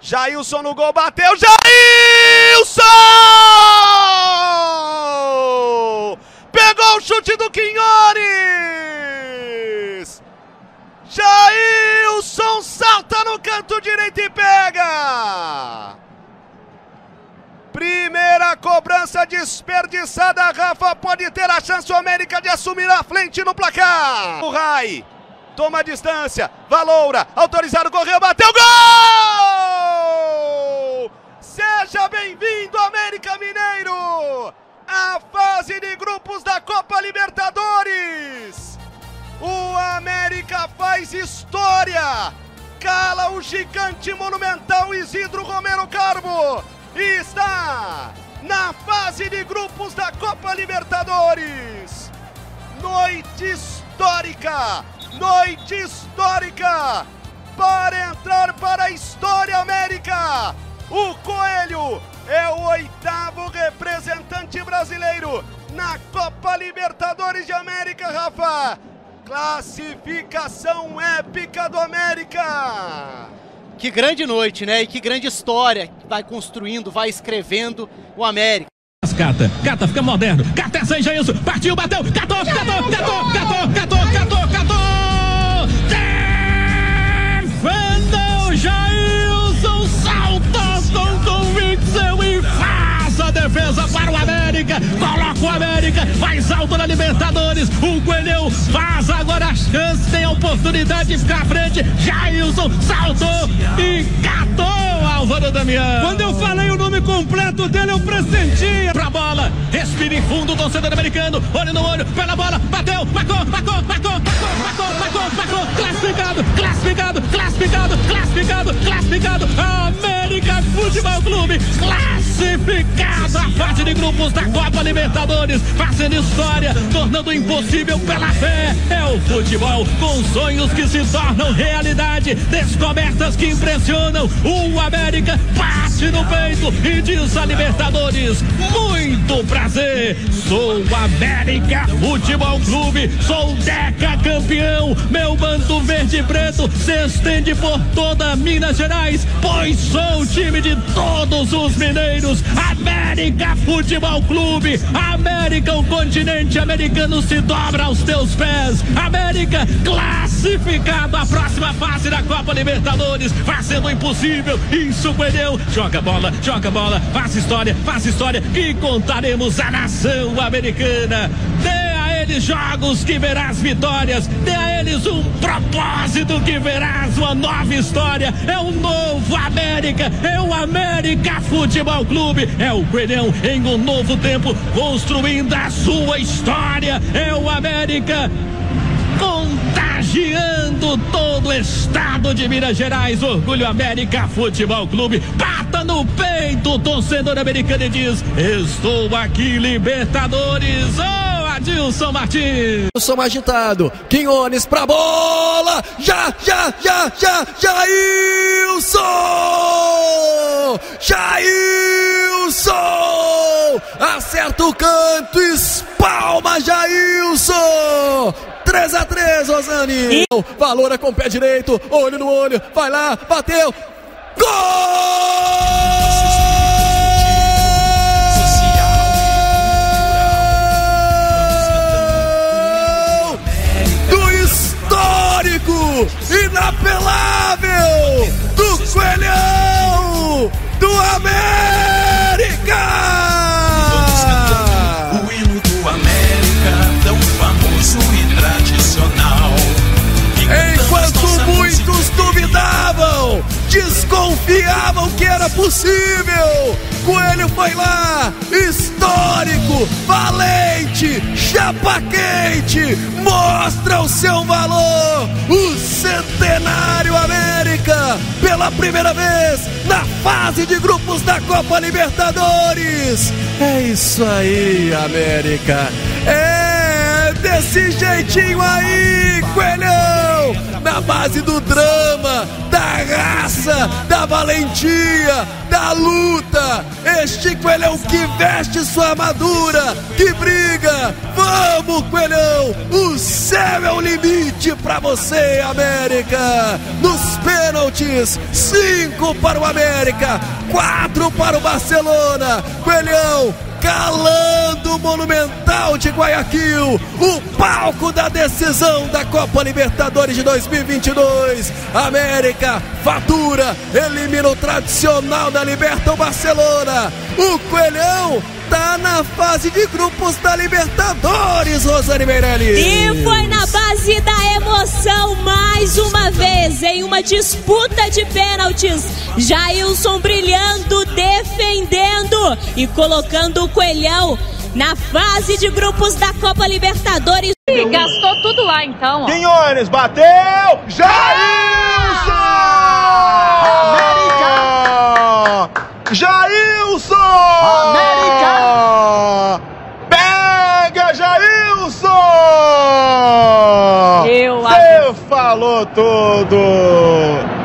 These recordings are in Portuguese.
Jailson no gol, bateu, Jailson! Pegou o chute do Quinhones! Jailson salta no canto direito e pega! Primeira cobrança desperdiçada, Rafa pode ter a chance o América de assumir a frente no placar. O Rai toma a distância, Valoura, autorizado, correu, bateu, gol! Seja bem-vindo, América Mineiro, à fase de grupos da Copa Libertadores. O América faz história, cala o gigante monumental Isidro Romero Carmo e está na fase de grupos da Copa Libertadores. Noite histórica, noite histórica para entrar para a história América. O Coelho é o oitavo representante brasileiro na Copa Libertadores de América, Rafa. Classificação épica do América. Que grande noite, né? E que grande história que vai construindo, vai escrevendo o América. Cata, Cata fica moderno. Cata é sem isso. Partiu, bateu. Catou, catou, catou, catou, catou, catou, catou. Defendeu Jailson. América. Coloca o América mais alto na Libertadores. O Coelhão faz agora a chance, tem a oportunidade de ficar à frente. Jailson saltou e catou Álvaro Damião. Quando eu falei o nome completo dele, eu pressentia. Bola, respira em fundo, torcedor americano. Olho no olho, pé na bola, bateu, marcou, marcou, marcou, marcou, marcou, marcou, marcou. Classificado, classificado, classificado, classificado, classificado. América Futebol Clube, classificado a fase de grupos da Copa Libertadores, fazendo história, tornando impossível pela fé. É o futebol com sonhos que se tornam realidade, descobertas que impressionam. O América bate no peito e diz a Libertadores: muito prazer, sou América Futebol Clube, sou Deca campeão. Meu manto verde e preto se estende por toda Minas Gerais, pois sou o time de todos os mineiros. América Futebol Clube, América, o continente americano se dobra aos teus pés. América classificado à próxima fase da Copa Libertadores, fazendo o impossível. Isso perdeu. Joga bola, joga bola, faça história, faça história que contaremos a nação americana. Dê a eles jogos que verás vitórias, dê a eles um propósito que verás uma nova história. É um novo América, é o América Futebol Clube, é o Coelhão em um novo tempo, construindo a sua história. É o América contagiando todo o estado de Minas Gerais. Orgulho América Futebol Clube. Bata no peito torcedor americano e diz: Estou aqui, Libertadores. Oh, Adilson Martins. Eu sou agitado. Quinhones pra bola. Já, já, já, já, Jailson! Jailson! Acerta o canto, espalma Jailson! 3 a 3 Rosani. Valora com o pé direito, olho no olho, vai lá, bateu. Gol! Inapelável, do Coelhão, do América! O hino do América, tão famoso e tradicional. Enquanto muitos duvidavam, desconfiavam que era possível, Coelho foi lá, histórico, valente, chapa quente, mostra o seu valor, o centenário América, pela primeira vez na fase de grupos da Copa Libertadores. É isso aí, América. É desse jeitinho aí, Coelhão! Na base do drama, raça, da valentia, da luta. Este coelhão que veste sua armadura, que briga. Vamos, coelhão! O céu é o limite para você, América. Nos pênaltis, cinco para o América, quatro para o Barcelona. Coelhão, calando o Monumental de Guayaquil, o palco da decisão da Copa Libertadores de 2022. América fatura, elimina o tradicional da Liberta o Barcelona. O Coelhão tá na fase de grupos da Libertadores, Rosane Meirelles. E foi na base da emoção mais uma vez em uma disputa de pênaltis. Jailson brilhando, defendendo e colocando o Coelhão na fase de grupos da Copa Libertadores. E gastou tudo lá então. Ó. Quinhones bateu! Jailson! América! Jailson! América! Pega, Jailson! Eu Você falou tudo!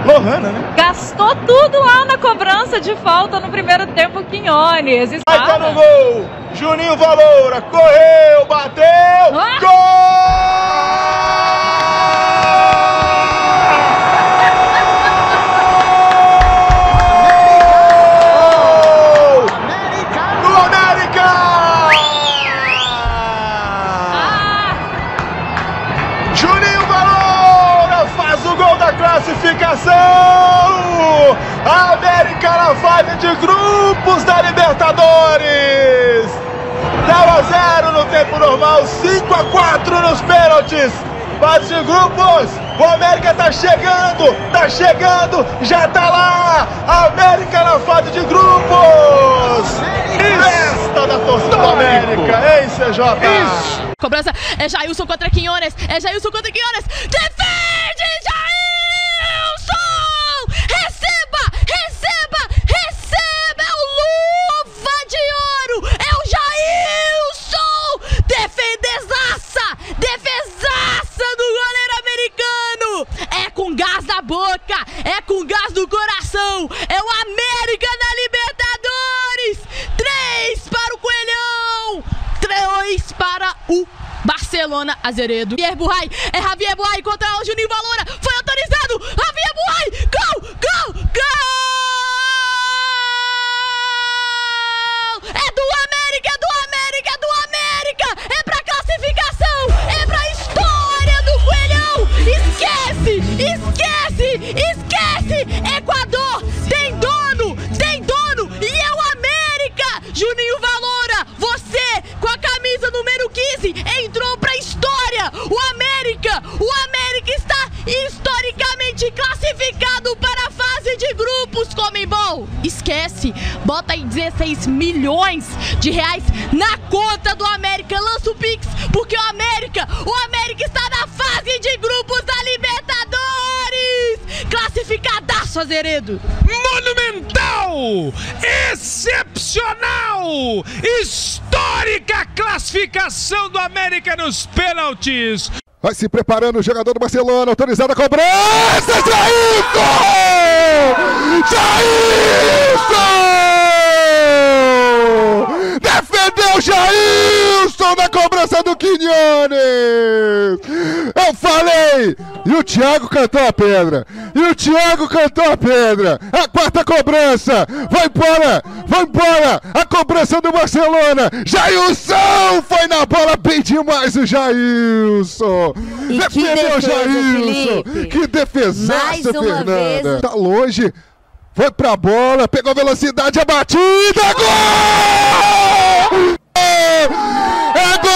Lohana, né? Gastou tudo lá na cobrança de falta no primeiro tempo, Quinhones. Vai tá no gol! Juninho Valoura, correu, bateu! Ah! Gol! A América na fase de grupos da Libertadores! 0 a 0 no tempo normal, 5 a 4 nos pênaltis! Fase de grupos! O América tá chegando! Tá chegando! Já tá lá! A América na fase de grupos! Festa da torcida do América! Ei, CJ! Cobrança é Jailson contra Quinhones. É Jailson contra Quinhones. Defende Jailson! Receba! Receba! Receba! É o Luva de Ouro! É o Jailson! Defendezaça! Defesaça do goleiro americano! É com gás na boca! É com gás no coração! É o América na Libertadores! Três para o Coelhão! 3 para o Barcelona Azeredo. Javier Burray, é Javier Burray contra o Juninho Valora. O América, o América está historicamente classificado para a fase de grupos, Comembol! Esquece, bota aí 16 milhões de reais na conta do América, lança o Pix, porque o América, o América está na fase de grupos da Libertadores! Classificadaço, Azeredo! Monumental! Excepcional! Histórica classificação do América nos pênaltis. Vai se preparando o jogador do Barcelona, autorizado a cobrança, Jailson! Jailson! Defendeu Jailson na cobrança do Quinones! Eu falei! E o Thiago cantou a pedra! E o Thiago cantou a pedra! A quarta cobrança! Vai embora! Vai embora! A cobrança do Barcelona! Jailson foi na bola bem demais o Jailson! E Defendeu o defesa, Jailson! Felipe. Que defesaça, Mais uma Fernanda! vez. Tá longe! Foi pra bola, pegou velocidade, a batida, gol! É gol!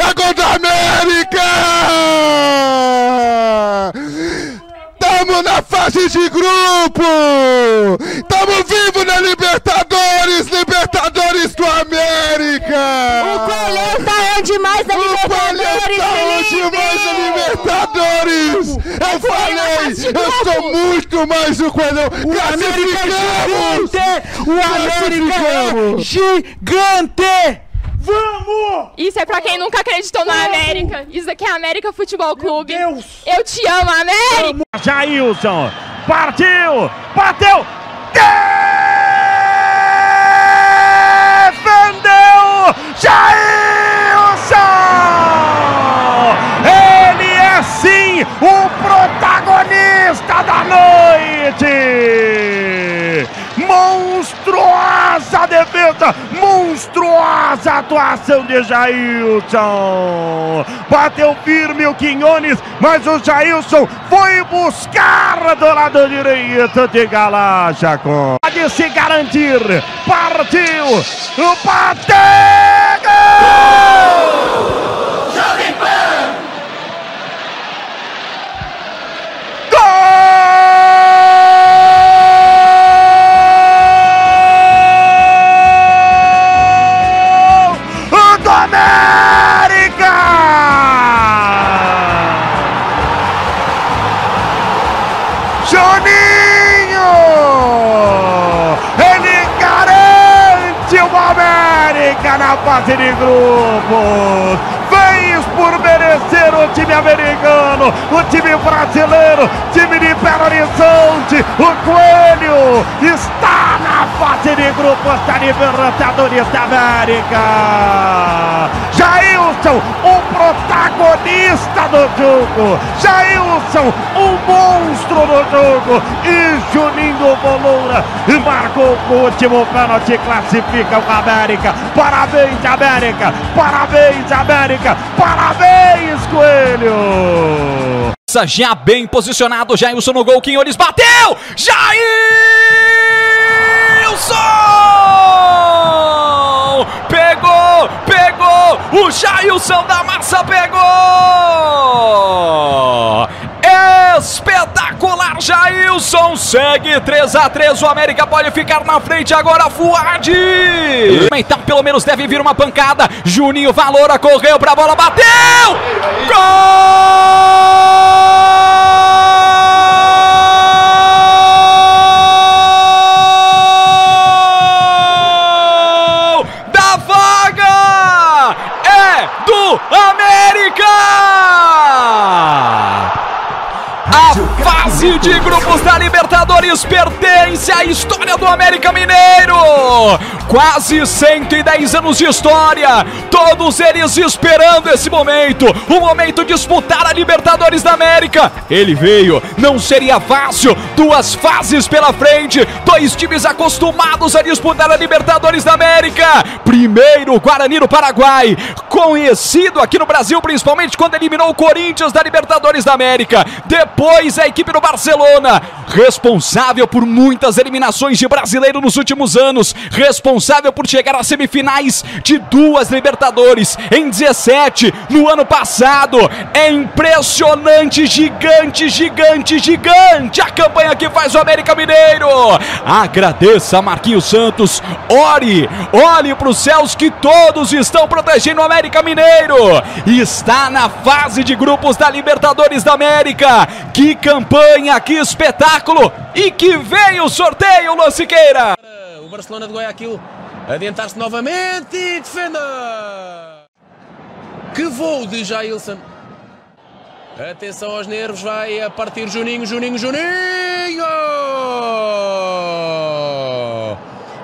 É gol da América! Tamo na fase de grupo! Tamo vivo na Libertadores! Libertadores do América! O Coelhão tá onde mais na Libertadores, Tá Felipe! mais na Libertadores! Eu falei! Eu sou muito mais o Coelhão! O América é Classificamos! gigante! Vamos! Isso é pra quem nunca acreditou na América. Isso aqui é América Futebol Clube. Deus! Eu te amo, América! Jailson, partiu, bateu, defendeu, o protagonista da noite! Monstruosa defesa, monstruosa atuação de Jailson. Bateu firme o Quinones, mas o Jailson foi buscar do lado direito de Galachacon. Pode se garantir, partiu, bateu! Jovem fase de grupos. Fez por merecer o time americano, o time brasileiro, time de Belo Horizonte. O Coelho está na fase de grupos da Libertadores da América. Jailson, o protagonista do jogo. Jailson, o monstro do jogo. E Juninho Boloura marcou o último pênalti, classifica o América. Parabéns, América! Parabéns, América! Parabéns, Coelho! Já bem posicionado, Jailson no gol, Quinhones bateu! Jailson! Pegou, pegou! O Jailson da Massa pegou! Espetacular, Jailson! Segue 3 a 3 o América pode ficar na frente agora, Fuad! Então pelo menos deve vir uma pancada. Juninho Valora correu pra bola, bateu! Gol! Da vaga! É do América! A fase de grupos da Libertadores pertence à história do América Mineiro. Quase 110 anos de história, todos eles esperando esse momento, o momento de disputar a Libertadores da América. Ele veio, não seria fácil, duas fases pela frente, dois times acostumados a disputar a Libertadores da América. Primeiro, Guarani do Paraguai, conhecido aqui no Brasil, principalmente quando eliminou o Corinthians da Libertadores da América. Depois, a equipe do Barcelona, responsável por muitas eliminações de brasileiro nos últimos anos, responsável por chegar às semifinais de duas Libertadores em 17 no ano passado. É impressionante, gigante, gigante, gigante a campanha que faz o América Mineiro. Agradeça Marquinhos Santos, ore, olhe para os céus que todos estão protegendo o América Mineiro. Está na fase de grupos da Libertadores da América. Que campanha, que espetáculo! E que veio o sorteio, Lanciqueira! O Barcelona de Guayaquil adiantar-se novamente e defenda! Que voo de Jailson! Atenção aos nervos, vai a partir Juninho, Juninho, Juninho!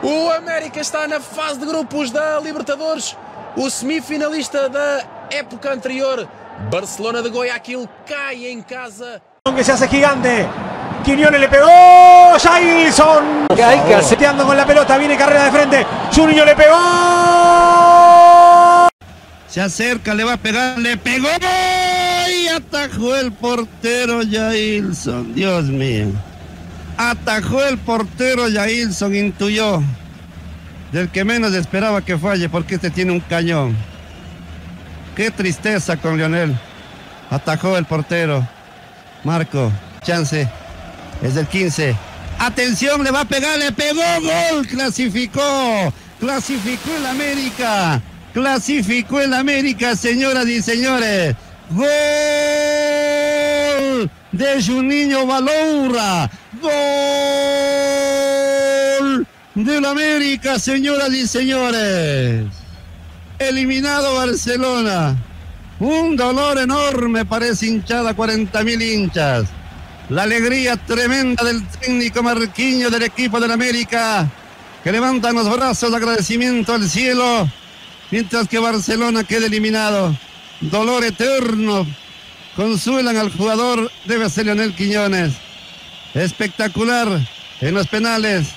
O América está na fase de grupos da Libertadores. O semifinalista da época anterior, Barcelona de Guayaquil, cai em casa. Que se hace gigante. Quiñones le pegó. Jailson. Seteando con la pelota. Viene carrera de frente. Juninho le pegó. Se acerca, le va a pegar, le pegó y atajó el portero Jailson. Dios mío. Atajó el portero Jailson, intuyó. Del que menos esperaba que falle porque este tiene un cañón. Qué tristeza con Lionel. Atajó el portero. Marco, chance. Es del 15. Atención, le va a pegar, le pegó, gol, clasificó. Clasificó el América. Clasificó el América, señoras y señores. Gol de Juninho Valoura. Gol del América, señoras y señores. Eliminado Barcelona. Un dolor enorme para esa hinchada, 40 mil hinchas. La alegría tremenda del técnico marquiño del equipo del América, que levantan los brazos de agradecimiento al cielo, mientras que Barcelona queda eliminado. Dolor eterno. Consuelan al jugador, debe ser Leonel Quiñones. Espectacular en los penales.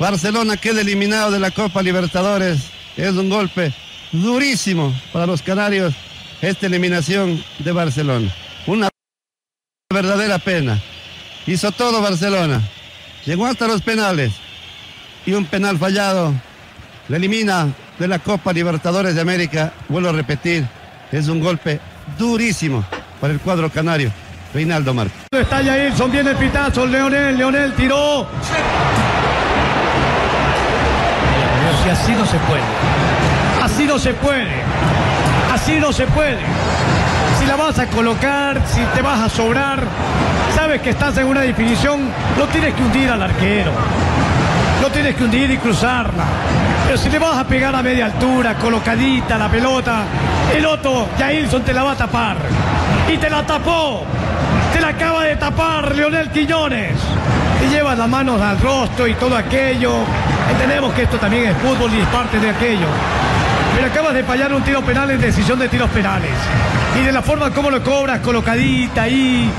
Barcelona queda eliminado de la Copa Libertadores. Es un golpe durísimo para los canarios esta eliminación de Barcelona. Verdadera pena. Hizo todo Barcelona. Llegó hasta los penales. Y un penal fallado le elimina de la Copa Libertadores de América. Vuelvo a repetir, es un golpe durísimo para el cuadro canario. Reinaldo Marco. Está Yailson, viene el pitazo, Leonel, Leonel tiró. Si así no se puede. Así no se puede. Así no se puede. Si la vas a colocar, si te vas a sobrar, sabes que estás en una definición, no tienes que hundir al arquero. No tienes que hundir y cruzarla. Pero si le vas a pegar a media altura, colocadita la pelota, el otro, Jailson te la va a tapar. Y te la tapó. Te la acaba de tapar Leonel Quiñones. Te lleva las manos al rostro y todo aquello. Entendemos que esto también es fútbol y es parte de aquello. Pero acabas de fallar un tiro penal en decisión de tiros penales. Y de la forma como lo cobras, colocadita ahí,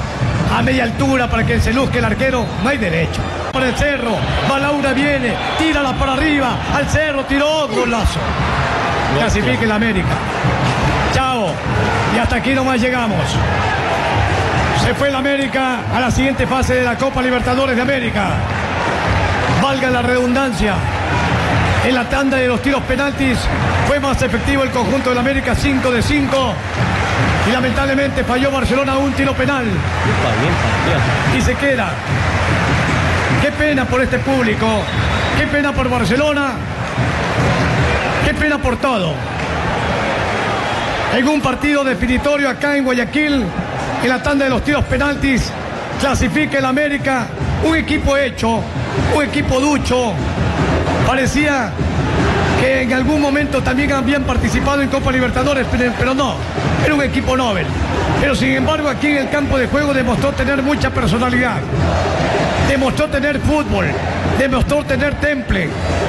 a media altura para que se luzque el arquero, no hay derecho. Por el cerro, Balaura viene, tírala para arriba, al cerro, tiró, golazo. Clasifique la América. Chao. Y hasta aquí nomás llegamos. Se fue la América a la siguiente fase de la Copa Libertadores de América. Valga la redundancia. En la tanda de los tiros penaltis fue más efectivo el conjunto del América 5 de 5. Y lamentablemente falló Barcelona un tiro penal. Y se queda. Qué pena por este público. Qué pena por Barcelona. Qué pena por todo. En un partido definitorio acá en Guayaquil, en la tanda de los tiros penaltis, clasifica el América, un equipo hecho, un equipo ducho. Parecía que en algún momento también habían participado en Copa Libertadores, pero, no, era un equipo Nobel. Pero sin embargo aquí en el campo de juego demostró tener mucha personalidad, demostró tener fútbol, demostró tener temple.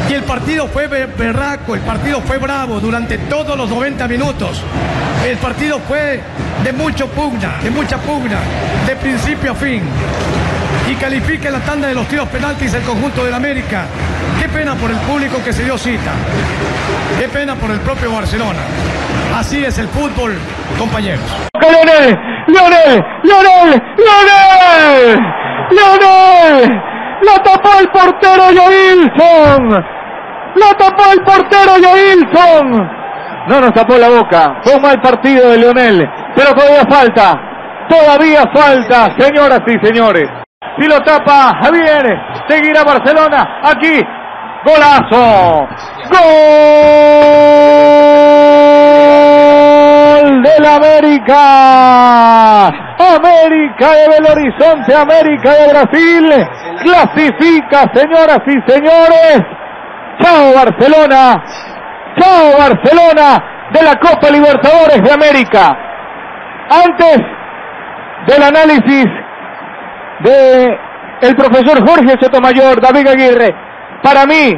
Y el partido fue be- berraco, el partido fue bravo durante todos los 90 minutos. El partido fue de mucho pugna, de mucha pugna, de principio a fin. Y califica la tanda de los tiros penaltis el conjunto del América. Qué pena por el público que se dio cita. Qué pena por el propio Barcelona. Así es el fútbol, compañeros. Leonel, Leonel, Leonel, Leonel, Leonel, la tapó el portero Joilson, la tapó el portero Joilson, no nos tapó la boca, fue un mal partido de Leonel, pero todavía falta, todavía falta, señoras y señores, si lo tapa, bien, seguirá Barcelona, aquí, golazo, gol del América, América de Belo Horizonte, América de Brasil, clasifica, señoras y señores, chao Barcelona, chao Barcelona de la Copa Libertadores de América. Antes del análisis de el profesor Jorge Sotomayor, David Aguirre, para mí,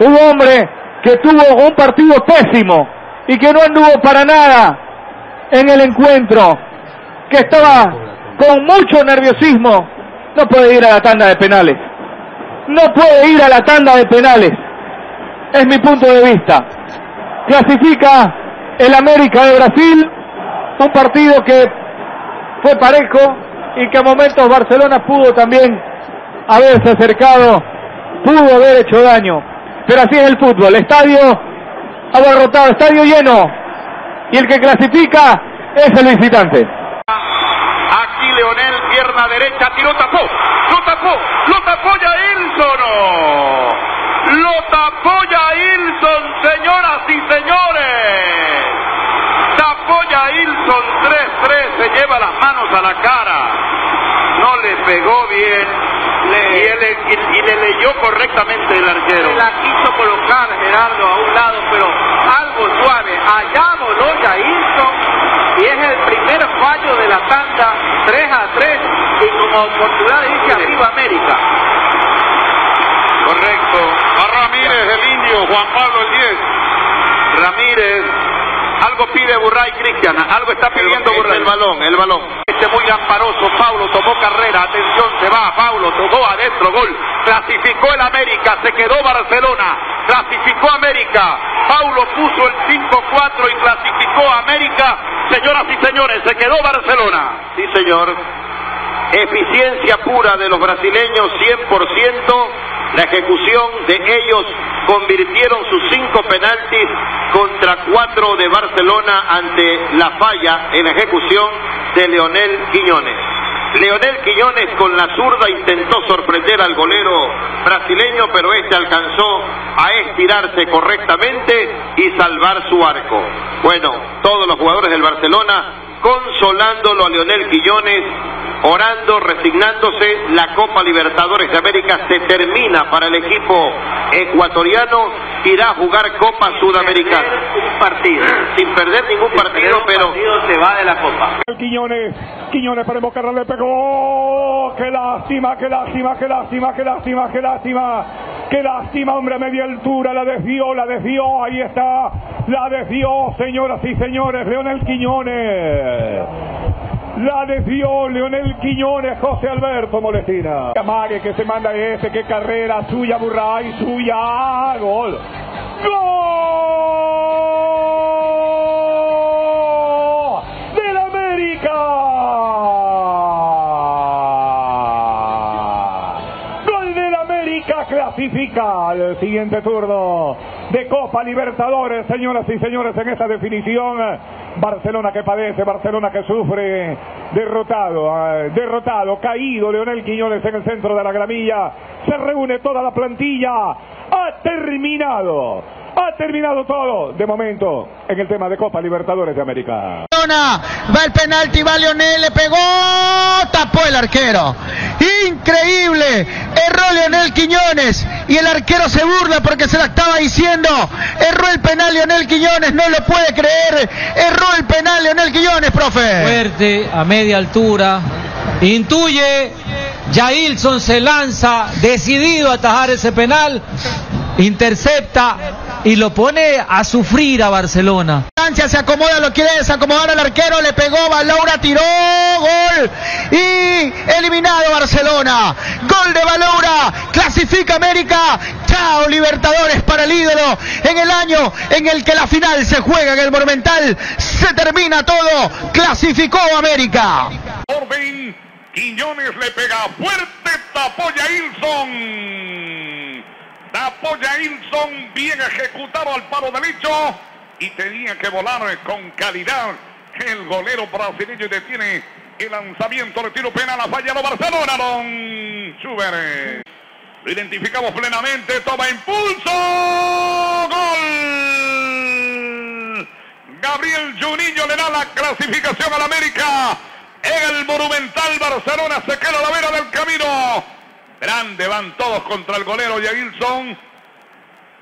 un hombre que tuvo un partido pésimo y que no anduvo para nada en el encuentro, que estaba con mucho nerviosismo, no puede ir a la tanda de penales. No puede ir a la tanda de penales. Es mi punto de vista. Clasifica el América de Brasil, un partido que fue parejo y que a momentos Barcelona pudo también haberse acercado, pudo haber hecho daño. Pero así es el fútbol, estadio abarrotado, estadio lleno. Y el que clasifica es el visitante. Aquí Leonel, pierna derecha, tiró, tapó, lo tapó, lo tapó Yailson. Lo tapó Yailson, señoras y señores. Tapó Yailson 3-3, se lleva las manos a la cara. Pegó bien le- y, él- y- y le leyó correctamente el arquero. Se la quiso colocar Gerardo a un lado, pero algo suave. Allá voló Jailson y es el primer fallo de la tanda, 3 a 3. Y como oportunidad dice arriba América. Correcto. A Ramírez, el indio, Juan Pablo el 10. Ramírez. Algo pide Burray, Cristian. Algo está pidiendo Burray. El balón, el balón. Muy amparoso. Paulo tomó carrera. Atención, se va. Paulo tocó adentro. Gol. Clasificó el América. Se quedó Barcelona. Clasificó América. Paulo puso el 5-4 y clasificó América. Señoras y señores, se quedó Barcelona. Sí, señor. Eficiencia pura de los brasileños, 100%. La ejecución de ellos convirtieron sus cinco penaltis contra cuatro de Barcelona ante la falla en ejecución de Leonel Quiñones. Leonel Quiñones con la zurda intentó sorprender al golero brasileño, pero este alcanzó a estirarse correctamente y salvar su arco. Bueno, todos los jugadores del Barcelona consolándolo a Leonel Quiñones, orando, resignándose. La Copa Libertadores de América se termina para el equipo ecuatoriano. Irá a jugar Copa Sudamericana. Un partido. Sin perder ningún partido, pero se va de la Copa. Quiñones, Quiñones para Embocarra le pegó. Qué lástima, qué lástima, qué lástima, qué lástima, qué lástima. Qué lástima, hombre a media altura, la desvió, la desvió, ahí está, la desvió, señoras y señores, Leonel Quiñones. La desvió Leonel Quiñones, José Alberto Molestina. Amague que se manda este, qué carrera suya, Burray, suya, gol. ¡Gol! ¡Del América! ¡Gol del América! Clasifica al siguiente turno de Copa Libertadores, señoras y señores, en esta definición. Barcelona que padece, Barcelona que sufre, derrotado, eh, derrotado, caído Leonel Quiñones en el centro de la gramilla. Se reúne toda la plantilla. Ha terminado. Ha terminado todo, de momento, en el tema de Copa Libertadores de América. Va el penalti, va Leonel, le pegó, tapó el arquero. Increíble, Leonel Quiñones y el arquero se burla porque se la estaba diciendo. Erró el penal Leonel Quiñones, no lo puede creer. Erró el penal Leonel Quiñones, profe. Fuerte, a media altura. Intuye, Jailson se lanza, decidido a atajar ese penal. Intercepta y lo pone a sufrir a Barcelona. Francia se acomoda, lo quiere desacomodar al arquero, le pegó, Balaura tiró, gol y eliminado Barcelona. Gol de Balaura, clasifica América. Chao Libertadores para el ídolo en el año en el que la final se juega en el Monumental. Se termina todo, clasificó América. Orden, Quiñones le pega fuerte, tapó Jailson. Tapó Jailson, bien ejecutado al palo derecho y tenía que volar con calidad. El golero brasileño detiene el lanzamiento de tiro penal a falla de Barcelona, don Schubert. Lo identificamos plenamente, toma impulso, gol. Gabriel Juninho le da la clasificación al América. El Monumental Barcelona se queda a la vera del camino. Grande van todos contra el golero Yailson.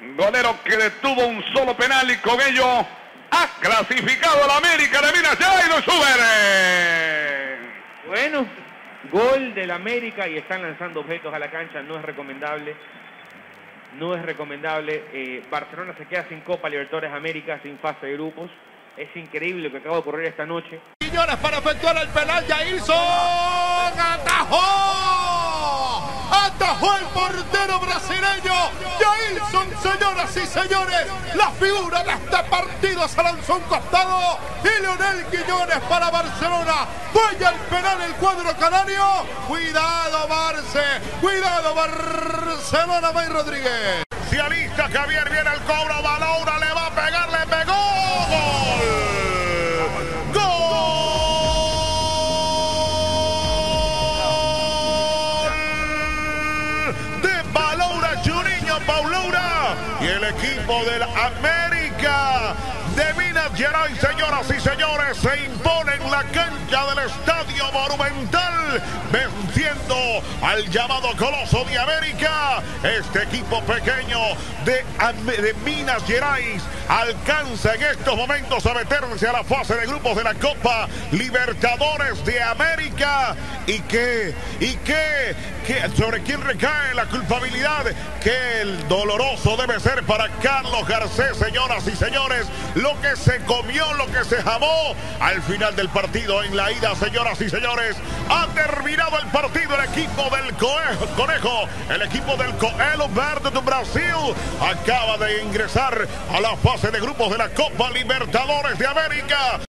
Golero que detuvo un solo penal y con ello ha clasificado a la América de Minas Gerais y lo sube. Bueno, gol del América y están lanzando objetos a la cancha, no es recomendable. No es recomendable. Eh, Barcelona se queda sin Copa Libertadores América, sin fase de grupos. Es increíble lo que acaba de ocurrir esta noche. Quiñones para efectuar el penal, Jailson atajó. Atajó el portero brasileño. Jailson, señoras y señores, la figura de este partido se lanzó un costado. Y Leonel Quiñones para Barcelona. Falla el penal el cuadro canario. Cuidado, Barce. Cuidado, Barcelona, May Rodríguez. Se alista Javier, viene el cobro, Balaura le va a pegar, le pegó. Equipo del América de Minas Gerais, señoras y señores, se impone en la cancha del Estadio Monumental, venciendo al llamado Coloso de América. Este equipo pequeño de, de Minas Gerais alcanza en estos momentos a meterse a la fase de grupos de la Copa Libertadores de América. ¿Y qué? ¿Y qué? ¿Sobre quién recae la culpabilidad? Que el doloroso debe ser para Carlos Garcés, señoras y señores. Lo que se comió, lo que se jamó al final del partido en la ida, señoras y señores. Ha terminado el partido el equipo del Conejo, el equipo del Coelho Verde de Brasil acaba de ingresar a la fase de grupos de la Copa Libertadores de América.